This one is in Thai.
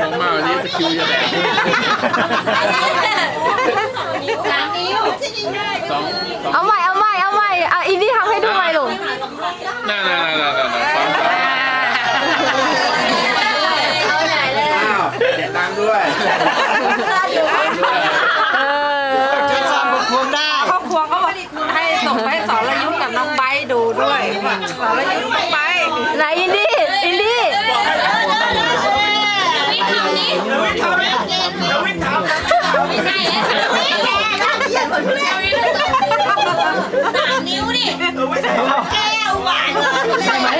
คิวจะแบกสามนิ้วสองสองเอาใหม่เอาใหม่เอาใหม่อะอินดี้ทำให้ดูใหม่ลูกน่าน่าน่าน่าน่าฟังฟังเอาไหนเลยอ้าวเด็ดตังค์ด้วยเออสอบบุคคลได้ครอบครัวก็ให้ส่งไปให้สอนระยุทธ์กับน้องไบร์ทดูด้วยสอนระยุทธ์น้องไบ 他干嘛？